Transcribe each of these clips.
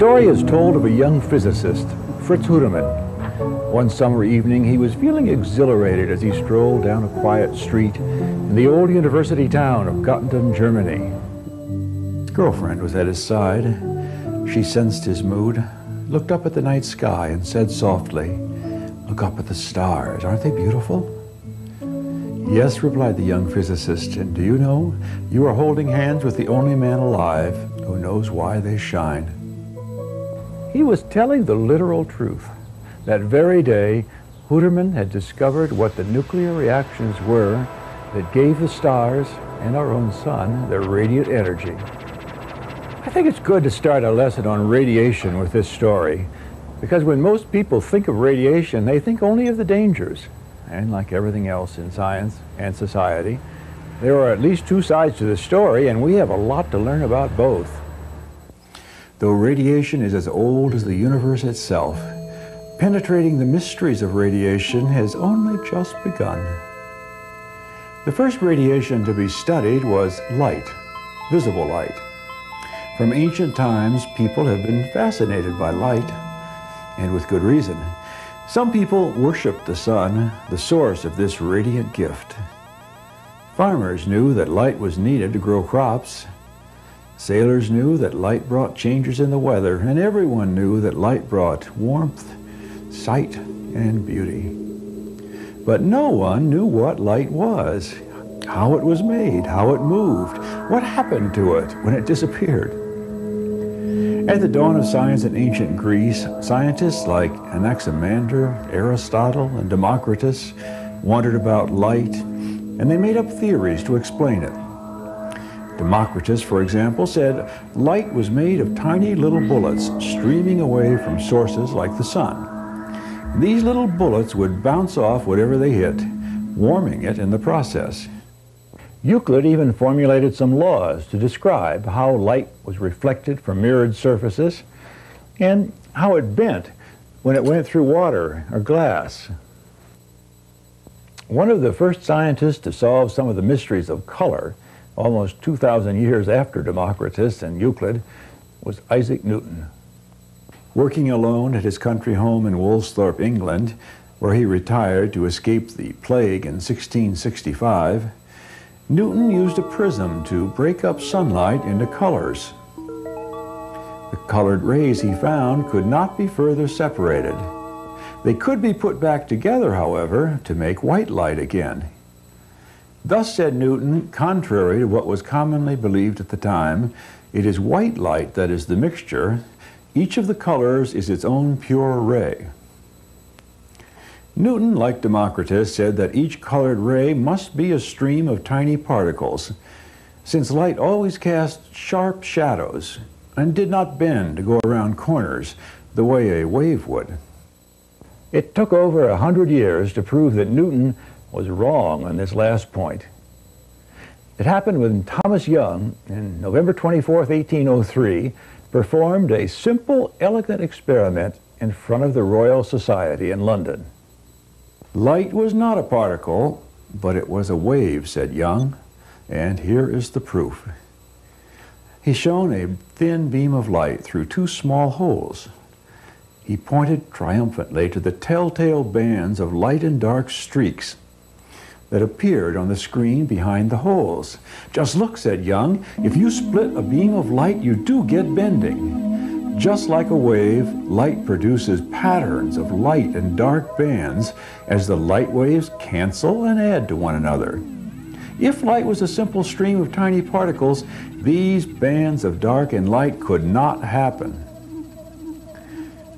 story is told of a young physicist, Fritz Houtermans. One summer evening, he was feeling exhilarated as he strolled down a quiet street in the old university town of Gottingen, Germany. His girlfriend was at his side. She sensed his mood, looked up at the night sky, and said softly, Look up at the stars. Aren't they beautiful? Yes, replied the young physicist, and do you know, you are holding hands with the only man alive who knows why they shine. He was telling the literal truth. That very day, Houtermans had discovered what the nuclear reactions were that gave the stars and our own sun their radiant energy. I think it's good to start a lesson on radiation with this story, because when most people think of radiation, they think only of the dangers. And like everything else in science and society, there are at least two sides to the story, and we have a lot to learn about both. Though radiation is as old as the universe itself, penetrating the mysteries of radiation has only just begun. The first radiation to be studied was light, visible light. From ancient times, people have been fascinated by light, and with good reason. Some people worshiped the sun, the source of this radiant gift. Farmers knew that light was needed to grow crops, Sailors knew that light brought changes in the weather, and everyone knew that light brought warmth, sight, and beauty. But no one knew what light was, how it was made, how it moved, what happened to it when it disappeared. At the dawn of science in ancient Greece, scientists like Anaximander, Aristotle, and Democritus wondered about light, and they made up theories to explain it. Democritus, for example, said light was made of tiny little bullets streaming away from sources like the sun. These little bullets would bounce off whatever they hit, warming it in the process. Euclid even formulated some laws to describe how light was reflected from mirrored surfaces and how it bent when it went through water or glass. One of the first scientists to solve some of the mysteries of color almost 2,000 years after Democritus and Euclid, was Isaac Newton. Working alone at his country home in Woolsthorpe, England, where he retired to escape the plague in 1665, Newton used a prism to break up sunlight into colors. The colored rays he found could not be further separated. They could be put back together, however, to make white light again. Thus said Newton, contrary to what was commonly believed at the time, it is white light that is the mixture. Each of the colors is its own pure ray. Newton, like Democritus, said that each colored ray must be a stream of tiny particles, since light always cast sharp shadows and did not bend to go around corners the way a wave would. It took over a hundred years to prove that Newton was wrong on this last point. It happened when Thomas Young, in November 24, 1803, performed a simple, elegant experiment in front of the Royal Society in London. Light was not a particle, but it was a wave, said Young, and here is the proof. He shone a thin beam of light through two small holes. He pointed triumphantly to the telltale bands of light and dark streaks that appeared on the screen behind the holes. Just look, said Young, if you split a beam of light, you do get bending. Just like a wave, light produces patterns of light and dark bands as the light waves cancel and add to one another. If light was a simple stream of tiny particles, these bands of dark and light could not happen.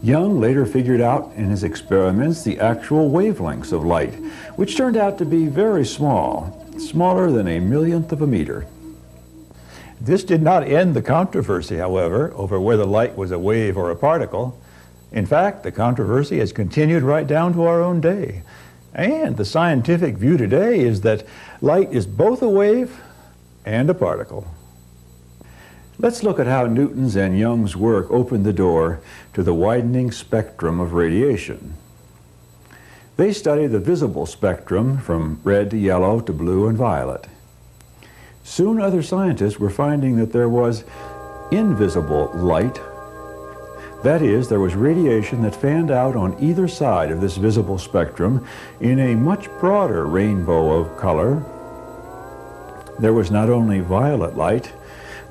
Young later figured out in his experiments the actual wavelengths of light, which turned out to be very small, smaller than a millionth of a meter. This did not end the controversy, however, over whether light was a wave or a particle. In fact, the controversy has continued right down to our own day. And the scientific view today is that light is both a wave and a particle. Let's look at how Newton's and Young's work opened the door to the widening spectrum of radiation. They studied the visible spectrum from red to yellow to blue and violet. Soon other scientists were finding that there was invisible light That is, there was radiation that fanned out on either side of this visible spectrum in a much broader rainbow of color. There was not only violet light,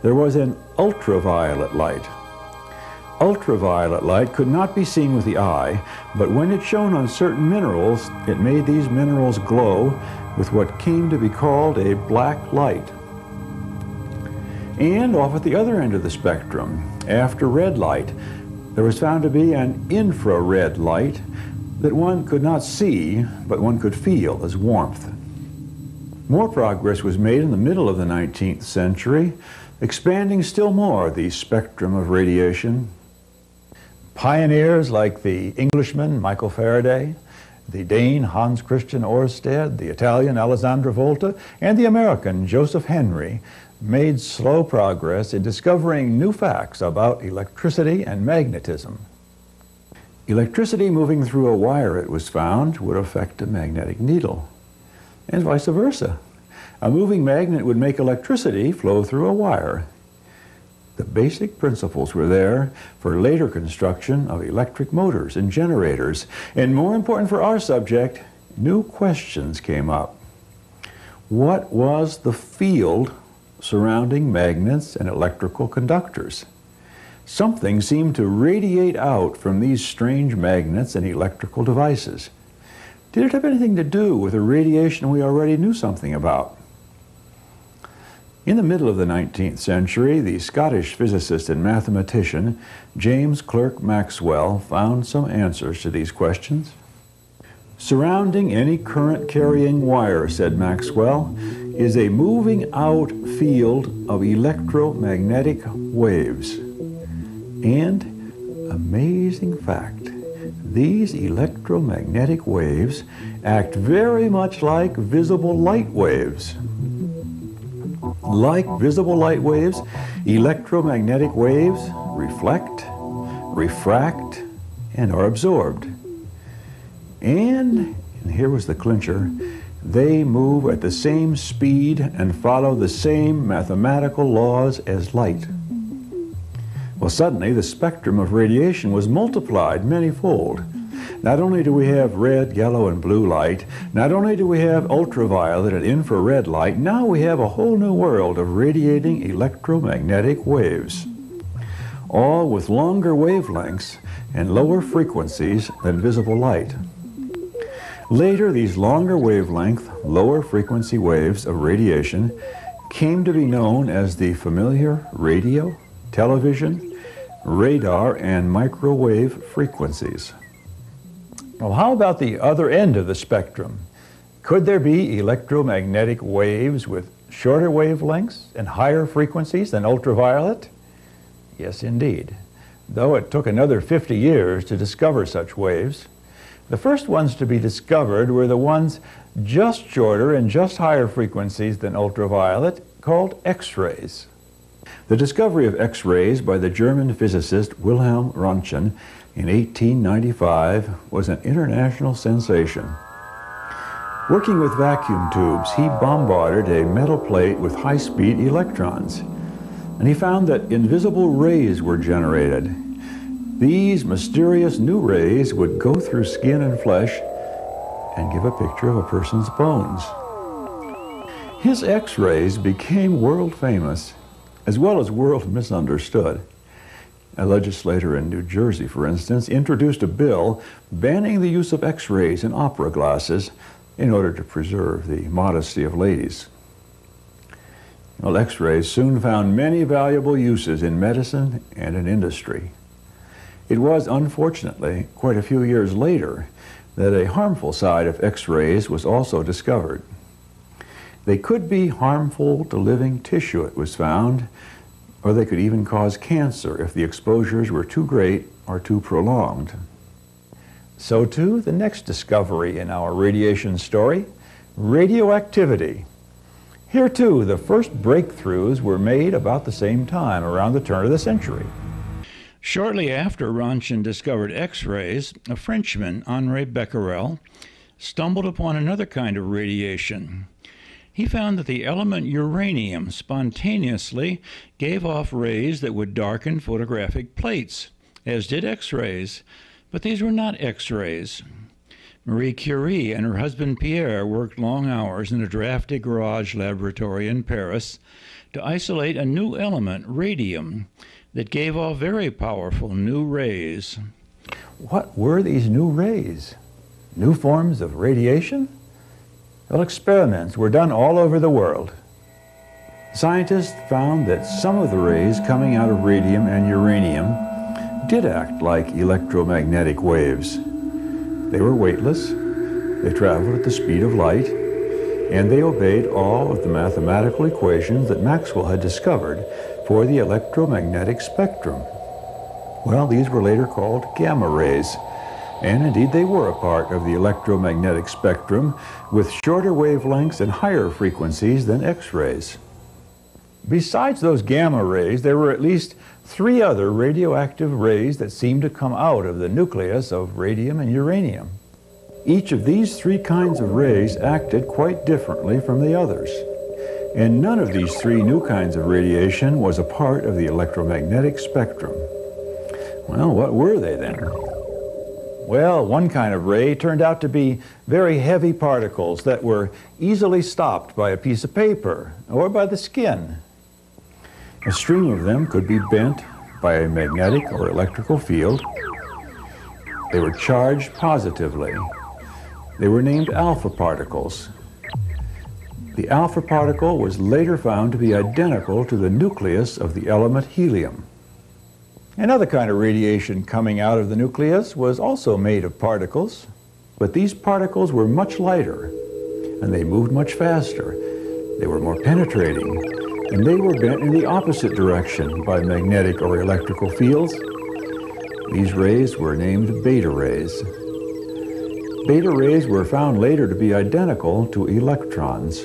there was an ultraviolet light. Ultraviolet light could not be seen with the eye, but when it shone on certain minerals, it made these minerals glow with what came to be called a black light. And off at the other end of the spectrum, after red light, there was found to be an infrared light that one could not see, but one could feel as warmth. More progress was made in the middle of the 19th century, expanding still more the spectrum of radiation. Pioneers like the Englishman Michael Faraday, the Dane Hans Christian Oersted, the Italian Alessandro Volta, and the American Joseph Henry made slow progress in discovering new facts about electricity and magnetism. Electricity moving through a wire, it was found, would affect a magnetic needle, and vice versa. A moving magnet would make electricity flow through a wire. The basic principles were there for later construction of electric motors and generators. And more important for our subject, new questions came up. What was the field surrounding magnets and electrical conductors. Something seemed to radiate out from these strange magnets and electrical devices. Did it have anything to do with a radiation we already knew something about? In the middle of the 19th century, the Scottish physicist and mathematician James Clerk Maxwell found some answers to these questions. Surrounding any current carrying wire, said Maxwell, is a moving out field of electromagnetic waves. And, amazing fact, these electromagnetic waves act very much like visible light waves. Like visible light waves, electromagnetic waves reflect, refract, and are absorbed. And, and here was the clincher, they move at the same speed and follow the same mathematical laws as light. Well, suddenly the spectrum of radiation was multiplied many-fold. Not only do we have red, yellow, and blue light, not only do we have ultraviolet and infrared light, now we have a whole new world of radiating electromagnetic waves. All with longer wavelengths and lower frequencies than visible light. Later, these longer wavelength, lower frequency waves of radiation came to be known as the familiar radio, television, radar, and microwave frequencies. Well, how about the other end of the spectrum? Could there be electromagnetic waves with shorter wavelengths and higher frequencies than ultraviolet? Yes, indeed. Though it took another 50 years to discover such waves, the first ones to be discovered were the ones just shorter and just higher frequencies than ultraviolet, called X-rays. The discovery of X-rays by the German physicist Wilhelm Röntgen in 1895 was an international sensation. Working with vacuum tubes, he bombarded a metal plate with high-speed electrons, and he found that invisible rays were generated these mysterious new rays would go through skin and flesh and give a picture of a person's bones. His X-rays became world famous, as well as world misunderstood. A legislator in New Jersey, for instance, introduced a bill banning the use of X-rays in opera glasses in order to preserve the modesty of ladies. Well, X-rays soon found many valuable uses in medicine and in industry. It was, unfortunately, quite a few years later that a harmful side of X-rays was also discovered. They could be harmful to living tissue, it was found, or they could even cause cancer if the exposures were too great or too prolonged. So too, the next discovery in our radiation story, radioactivity. Here too, the first breakthroughs were made about the same time, around the turn of the century. Shortly after Röntgen discovered X rays, a Frenchman, Henri Becquerel, stumbled upon another kind of radiation. He found that the element uranium spontaneously gave off rays that would darken photographic plates, as did X rays, but these were not X rays. Marie Curie and her husband Pierre worked long hours in a drafty garage laboratory in Paris to isolate a new element, radium, that gave off very powerful new rays. What were these new rays? New forms of radiation? Well, experiments were done all over the world. Scientists found that some of the rays coming out of radium and uranium did act like electromagnetic waves. They were weightless, they traveled at the speed of light, and they obeyed all of the mathematical equations that Maxwell had discovered for the electromagnetic spectrum. Well, these were later called gamma rays, and indeed they were a part of the electromagnetic spectrum with shorter wavelengths and higher frequencies than X-rays. Besides those gamma rays, there were at least three other radioactive rays that seemed to come out of the nucleus of radium and uranium. Each of these three kinds of rays acted quite differently from the others. And none of these three new kinds of radiation was a part of the electromagnetic spectrum. Well, what were they then? Well, one kind of ray turned out to be very heavy particles that were easily stopped by a piece of paper or by the skin. A stream of them could be bent by a magnetic or electrical field. They were charged positively. They were named alpha particles. The alpha particle was later found to be identical to the nucleus of the element helium. Another kind of radiation coming out of the nucleus was also made of particles, but these particles were much lighter and they moved much faster. They were more penetrating and they were bent in the opposite direction by magnetic or electrical fields. These rays were named beta rays. Beta rays were found later to be identical to electrons.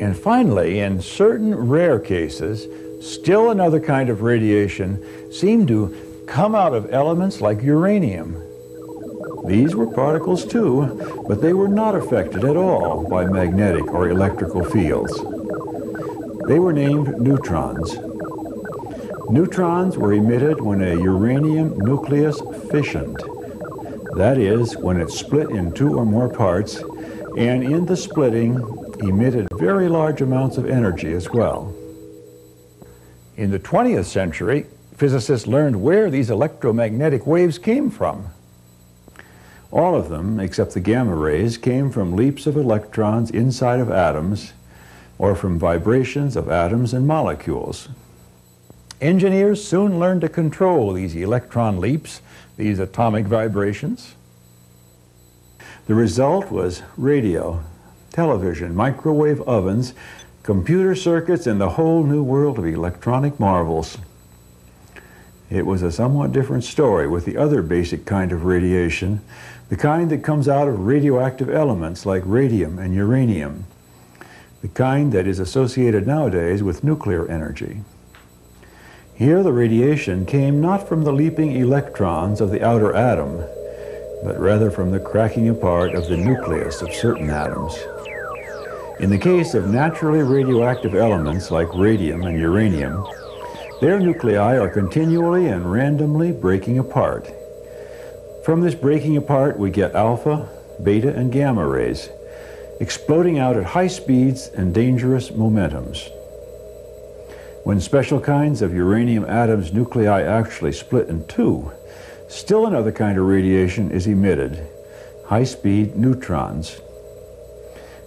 And finally, in certain rare cases, still another kind of radiation seemed to come out of elements like uranium. These were particles too, but they were not affected at all by magnetic or electrical fields. They were named neutrons. Neutrons were emitted when a uranium nucleus fissioned. That is, when it split in two or more parts, and in the splitting emitted very large amounts of energy as well. In the 20th century, physicists learned where these electromagnetic waves came from. All of them, except the gamma rays, came from leaps of electrons inside of atoms or from vibrations of atoms and molecules. Engineers soon learned to control these electron leaps, these atomic vibrations. The result was radio, television, microwave ovens, computer circuits, and the whole new world of electronic marvels. It was a somewhat different story with the other basic kind of radiation, the kind that comes out of radioactive elements like radium and uranium the kind that is associated nowadays with nuclear energy. Here the radiation came not from the leaping electrons of the outer atom, but rather from the cracking apart of the nucleus of certain atoms. In the case of naturally radioactive elements like radium and uranium, their nuclei are continually and randomly breaking apart. From this breaking apart we get alpha, beta, and gamma rays, exploding out at high speeds and dangerous momentums. When special kinds of uranium atoms nuclei actually split in two, still another kind of radiation is emitted, high-speed neutrons.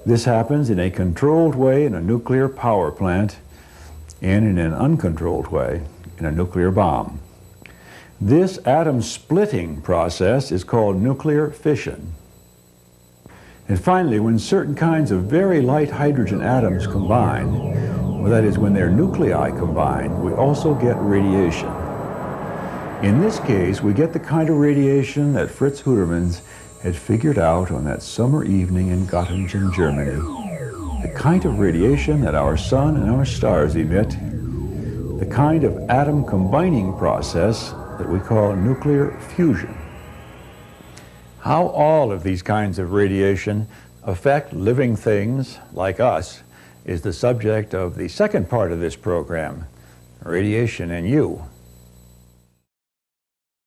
This happens in a controlled way in a nuclear power plant and in an uncontrolled way in a nuclear bomb. This atom splitting process is called nuclear fission. And finally, when certain kinds of very light hydrogen atoms combine, well, that is, when their nuclei combine, we also get radiation. In this case, we get the kind of radiation that Fritz Houtermans had figured out on that summer evening in Göttingen, Germany. The kind of radiation that our sun and our stars emit, the kind of atom combining process that we call nuclear fusion. How all of these kinds of radiation affect living things like us is the subject of the second part of this program, Radiation and You.